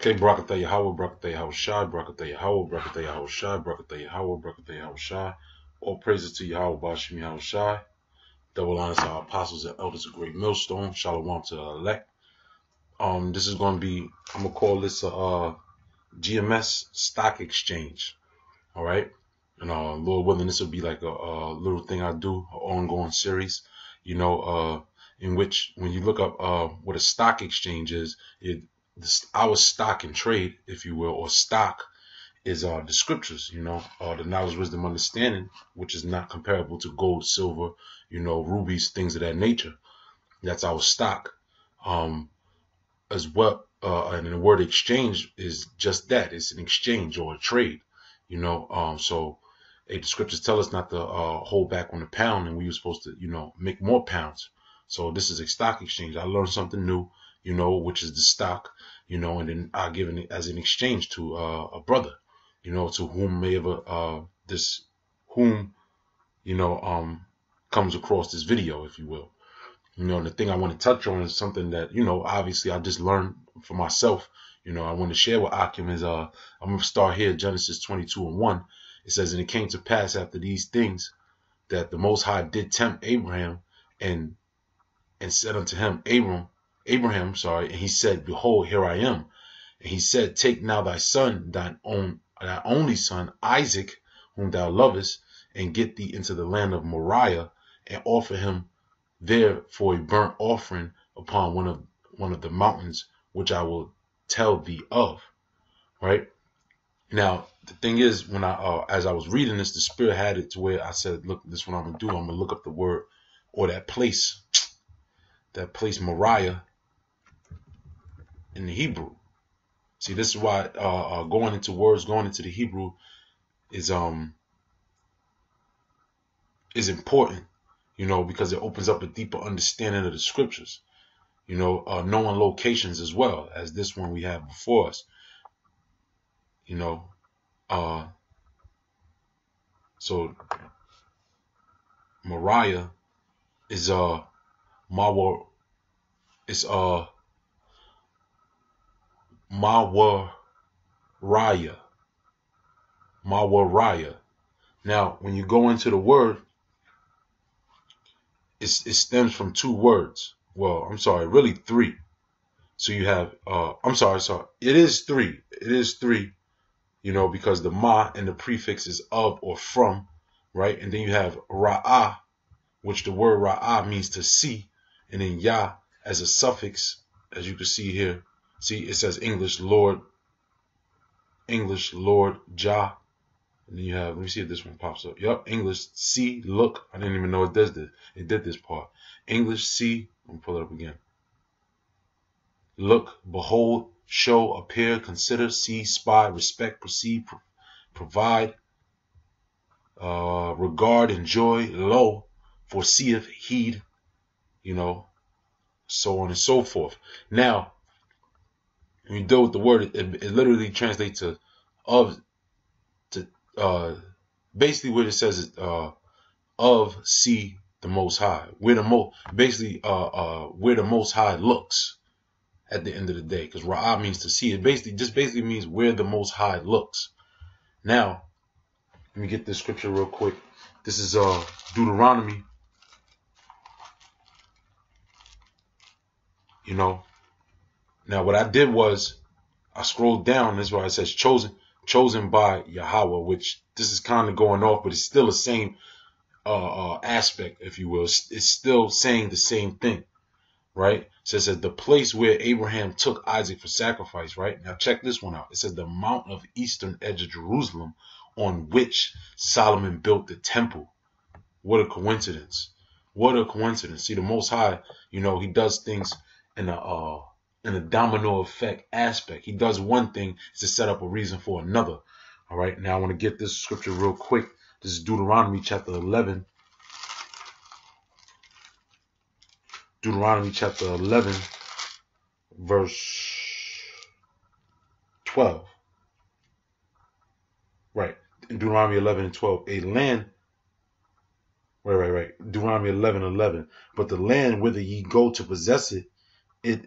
Okay, Barakatah Yahweh, Barakatah Yahweh Shai, Barakatah Yahweh, Barakatah Yahweh Shai, Barakatah Yahweh, Barakatah Yahweh Shai. All praises to Yahweh, Bashim Yahweh Shai. Double honors to our apostles and elders of Great Millstone. Shalom to the elect. Um, this is going to be, I'm going to call this a uh, GMS stock exchange. All right. And uh, Lord willing, this will be like a, a little thing I do, an ongoing series, you know, uh, in which when you look up uh, what a stock exchange is, it this, our stock and trade, if you will, or stock is uh, the scriptures, you know, uh, the knowledge, wisdom, understanding, which is not comparable to gold, silver, you know, rubies, things of that nature. That's our stock. Um, as well, uh, and the word exchange is just that. It's an exchange or a trade, you know. Um, so the scriptures tell us not to uh, hold back on the pound, and we were supposed to, you know, make more pounds. So this is a stock exchange. I learned something new, you know, which is the stock, you know, and then I give it as an exchange to uh, a brother, you know, to whom may ever uh, this, whom, you know, um, comes across this video, if you will. You know, the thing I want to touch on is something that, you know, obviously I just learned for myself. You know, I want to share with Akim is uh I'm gonna start here Genesis 22 and 1. It says, And it came to pass after these things that the most high did tempt Abraham and and said unto him, Abram, Abraham, sorry, and he said, Behold, here I am. And he said, Take now thy son, thine own thy only son, Isaac, whom thou lovest, and get thee into the land of Moriah, and offer him there for a burnt offering upon one of one of the mountains which I will tell thee of. Right now, the thing is, when I uh, as I was reading this, the Spirit had it to where I said, "Look, this is what I'm gonna do. I'm gonna look up the word or that place, that place Moriah in the Hebrew." See, this is why uh, uh, going into words, going into the Hebrew, is um is important you know, because it opens up a deeper understanding of the scriptures, you know, uh, knowing locations as well as this one we have before us, you know, uh, so Moriah is uh Mawa is uh Mawaraya. Mawaraya. Now, when you go into the word, it, stems from two words. Well, I'm sorry, really three. So you have, uh, I'm sorry, sorry. It is three. It is three, you know, because the ma and the prefix is of or from, right? And then you have ra'ah, which the word ra'ah means to see, and then ya as a suffix, as you can see here. See, it says English Lord, English Lord Jah, and then you have, let me see if this one pops up. Yep, English C, look. I didn't even know it does this. It did this part. English see, let me pull it up again. Look, behold, show, appear, consider, see, spy, respect, perceive, pro provide, uh, regard, enjoy, lo, foreseeth, heed, you know, so on and so forth. Now, you deal with the word, it, it literally translates to of uh, basically what it says is uh, of see the Most High. Where the most basically uh, uh, where the Most High looks at the end of the day, because Ra'ah means to see. It basically just basically means where the Most High looks. Now, let me get this scripture real quick. This is uh Deuteronomy. You know. Now what I did was I scrolled down. This is why it says chosen chosen by Yahweh, which this is kind of going off, but it's still the same uh, uh, aspect, if you will. It's, it's, still saying the same thing, right? It says the place where Abraham took Isaac for sacrifice, right? Now check this one out. It says the mount of eastern edge of Jerusalem on which Solomon built the temple. What a coincidence. What a coincidence. See, the Most High, you know, he does things in a, uh, in a domino effect aspect. He does one thing to set up a reason for another. All right. Now I want to get this scripture real quick. This is Deuteronomy chapter 11. Deuteronomy chapter 11, verse 12. Right. In Deuteronomy 11 and 12. A land. Right, right, right. Deuteronomy 11, 11. But the land whither ye go to possess it, it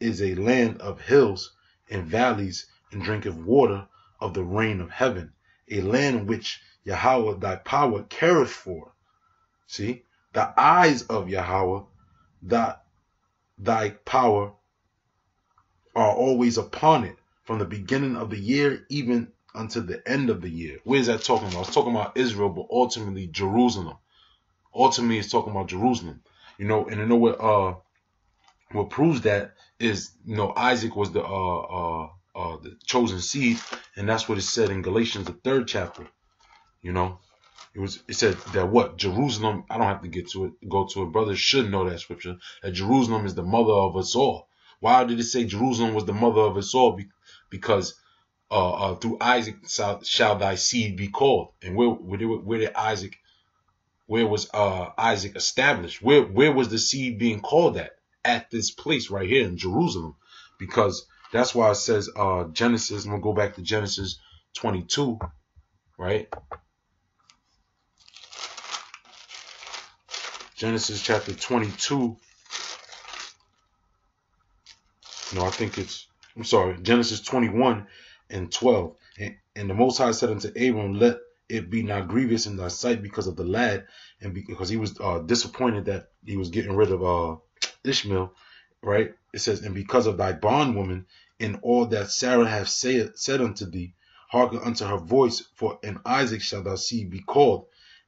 is a land of hills and valleys and drinketh water of the rain of heaven, a land which Yahweh thy power careth for. See, the eyes of Yahweh, that thy power are always upon it from the beginning of the year even unto the end of the year. Where's that talking about? It's talking about Israel, but ultimately Jerusalem. Ultimately, it's talking about Jerusalem. You know, and you know what? Uh, what proves that is you know Isaac was the uh uh uh the chosen seed, and that's what it said in Galatians the third chapter. You know, it was it said that what Jerusalem. I don't have to get to it. Go to it. Brothers should know that scripture. That Jerusalem is the mother of us all. Why did it say Jerusalem was the mother of us all? Because uh, uh, through Isaac shall, shall, thy seed be called. And where, where, where did Isaac, where was uh, Isaac established? Where, where was the seed being called at? At this place right here in Jerusalem. Because that's why it says uh, Genesis, I'm to go back to Genesis 22, right? Genesis chapter 22. No, I think it's, I'm sorry, Genesis 21 and 12. And, and the Most High said unto Abram, Let it be not grievous in thy sight because of the lad, and because he was uh, disappointed that he was getting rid of uh, Ishmael, right? It says, And because of thy bondwoman, and all that Sarah hath said, said unto thee, hearken unto her voice, for in Isaac shall thou see be called,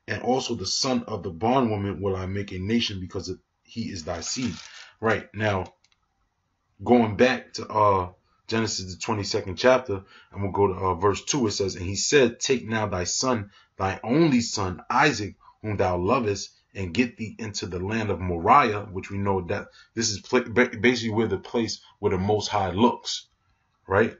and also the son of the bondwoman will I make a nation because he is thy seed. Right now, going back to uh Genesis the 22nd chapter, and we'll go to uh, verse 2. It says, And he said, Take now thy son, thy only son, Isaac, whom thou lovest, and get thee into the land of Moriah, which we know that this is basically where the place where the Most High looks, right?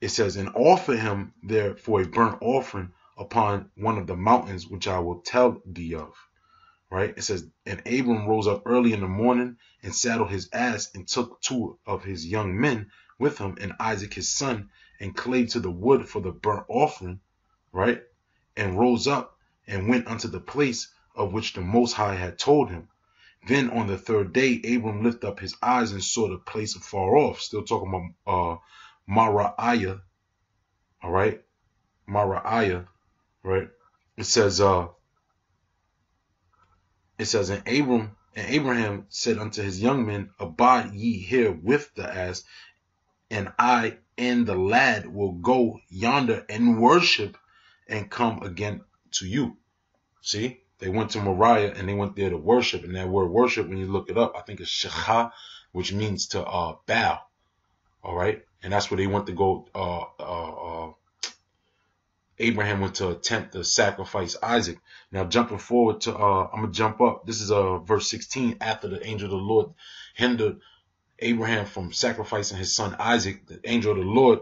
It says, And offer him there for a burnt offering upon one of the mountains which I will tell thee of right? It says, and Abram rose up early in the morning and saddled his ass and took two of his young men with him and Isaac his son and clave to the wood for the burnt offering, right? And rose up and went unto the place of which the Most High had told him. Then on the third day, Abram lifted up his eyes and saw the place afar off. Still talking about uh, Moriah, all right? Moriah, right? It says, uh, it says, and Abram and Abraham said unto his young men, Abide ye here with the ass, and I and the lad will go yonder and worship and come again to you. See, they went to Moriah and they went there to worship. And that word worship, when you look it up, I think it's shekha, which means to uh, bow. All right, and that's where they went to go uh, uh, uh Abraham went to attempt to sacrifice Isaac. Now jumping forward to uh I'm gonna jump up. This is uh verse 16 after the angel of the Lord hindered Abraham from sacrificing his son Isaac, the angel of the Lord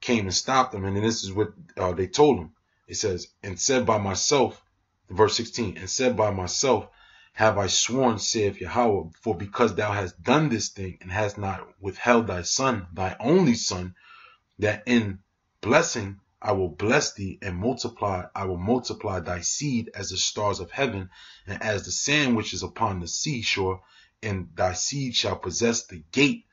came and stopped him, and then this is what uh, they told him. It says, and said by myself, verse 16, and said by myself, have I sworn, saith Yahweh, for because thou hast done this thing and hast not withheld thy son, thy only son, that in blessing I will bless thee and multiply. I will multiply thy seed as the stars of heaven and as the sand which is upon the seashore, and thy seed shall possess the gate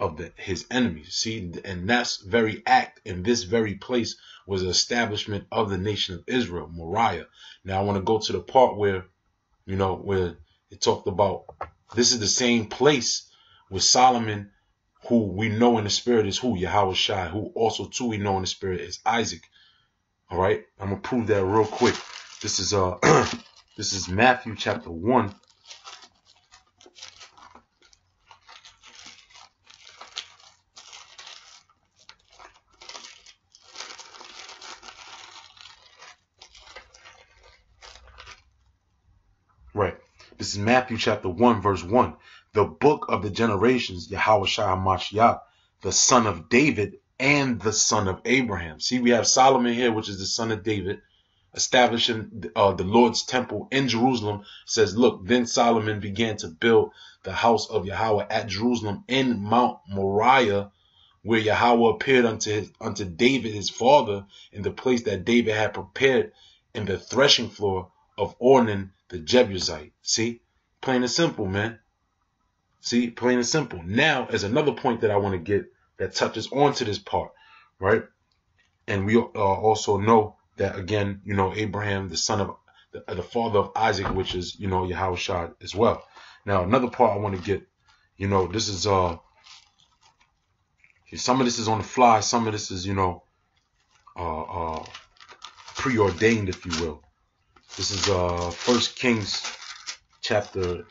of the, his enemies. See, and that's very act in this very place was the establishment of the nation of Israel, Moriah. Now I want to go to the part where, you know, where it talked about this is the same place where Solomon who we know in the spirit is who? Yahweh Shai, who also too we know in the spirit is Isaac. All right, I'm gonna prove that real quick. This is uh, this is Matthew chapter one. Right. This is Matthew chapter 1, verse 1 the book of the generations, Yahweh Mashiach, the son of David and the son of Abraham. See, we have Solomon here, which is the son of David, establishing uh, the Lord's temple in Jerusalem. It says, look, then Solomon began to build the house of Yahweh at Jerusalem in Mount Moriah, where Yahweh appeared unto his, unto David his father in the place that David had prepared in the threshing floor of Ornan the Jebusite. See, plain and simple, man. See, plain and simple. Now, as another point that I want to get that touches onto this part, right? And we uh, also know that again, you know, Abraham, the son of the, the father of Isaac, which is you know Yahushua as well. Now another part I want to get, you know, this is uh, some of this is on the fly, some of this is you know, uh, uh, preordained, if you will. This is uh First Kings chapter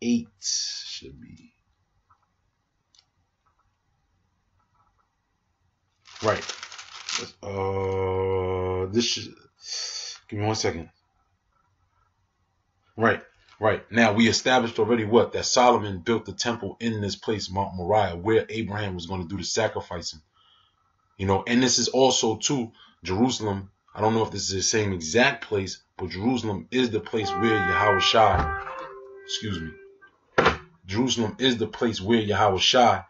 eight should be right. Uh, this should give me one second. Right, right. Now we established already what that Solomon built the temple in this place, Mount Moriah, where Abraham was going to do the sacrificing. You know, and this is also too Jerusalem. I don't know if this is the same exact place, but Jerusalem is the place where Yahweh Shai, excuse me, Jerusalem is the place where Yahweh Shai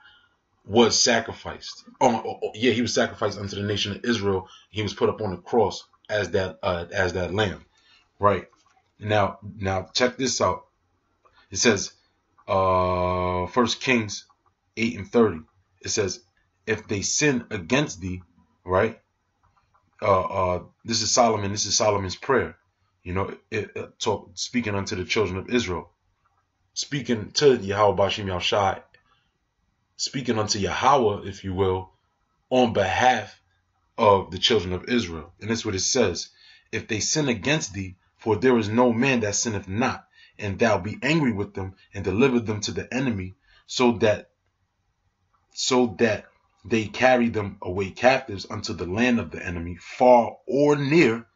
was sacrificed. Oh, oh, oh, yeah, he was sacrificed unto the nation of Israel. He was put up on the cross as that uh, as that lamb, right? Now, now check this out. It says, uh, First Kings eight and thirty. It says, if they sin against thee, right? Uh, uh, this is Solomon. This is Solomon's prayer. You know, it, it, talk speaking unto the children of Israel, speaking to Yahweh Bashim Yahshai speaking unto Yahweh, if you will, on behalf of the children of Israel. And that's what it says. If they sin against thee, for there is no man that sinneth not, and thou be angry with them and deliver them to the enemy, so that so that they carry them away captives unto the land of the enemy, far or near.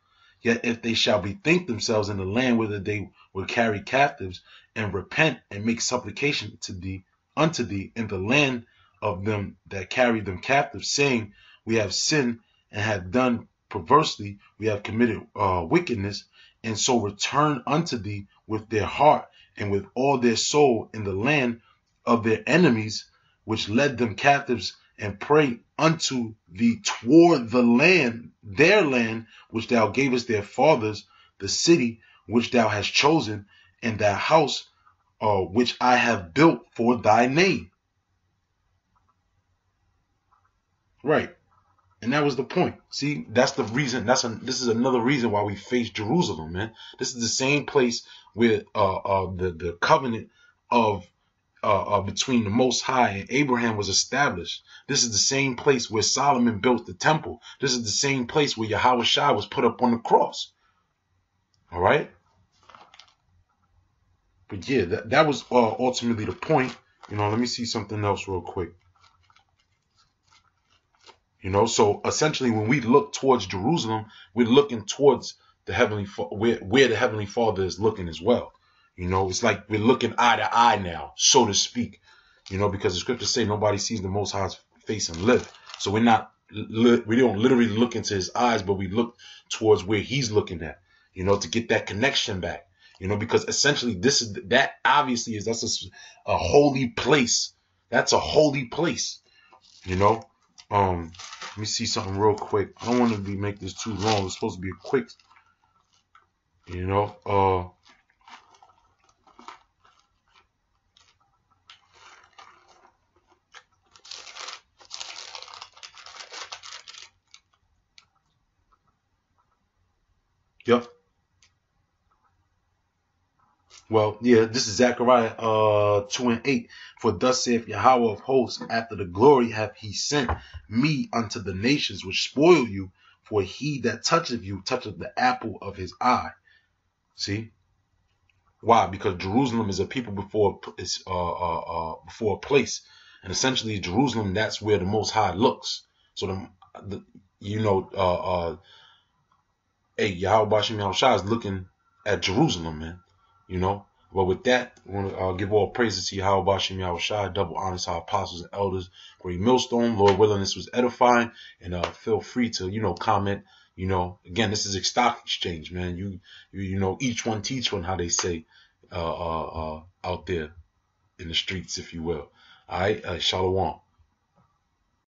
Yet if they shall bethink themselves in the land whither they were carried captives, and repent and make supplication to thee, unto thee in the land of them that carried them captive, saying, We have sinned and have done perversely, we have committed uh, wickedness, and so return unto thee with their heart and with all their soul in the land of their enemies, which led them captives, and pray unto thee toward the land, their land, which thou gavest their fathers, the city which thou hast chosen, and thy house uh, which I have built for thy name. Right. And that was the point. See, that's the reason. That's a, this is another reason why we face Jerusalem, man. This is the same place where uh, uh, the the covenant of uh, uh, between the Most High and Abraham was established. This is the same place where Solomon built the temple. This is the same place where Yahweh Shai was put up on the cross. All right. But yeah, that, that was uh, ultimately the point. You know, let me see something else real quick. You know, so essentially, when we look towards Jerusalem, we're looking towards the heavenly where where the heavenly Father is looking as well. You know, it's like we're looking eye to eye now, so to speak. You know, because the scriptures say nobody sees the Most High's face and live. So we're not we don't literally look into His eyes, but we look towards where He's looking at. You know, to get that connection back you know, because essentially this is that obviously is that's a, a holy place. That's a holy place, you know. Um, let me see something real quick. I don't want to be make this too long. It's supposed to be a quick, you know. Uh, Yep. Well, yeah, this is Zechariah uh, 2 and 8. For thus saith Yahweh of hosts, after the glory hath he sent me unto the nations which spoil you, for he that toucheth you toucheth the apple of his eye. See? Why? Because Jerusalem is a people before uh, uh, uh, before a place, and essentially Jerusalem that's where the Most High looks. So the, the you know uh uh, hey Yahweh Yahushua is looking at Jerusalem, man. You know? But with that, I want to uh, give all praises to Yahweh Bashim Yahushai, double honors to our apostles and elders. Great millstone, Lord willing, this was edifying. And uh, feel free to, you know, comment. You know, again, this is a stock exchange, man. You, you, you know, each one teach one, how they say, uh, uh, uh, out there in the streets, if you will. All right, uh, shalom.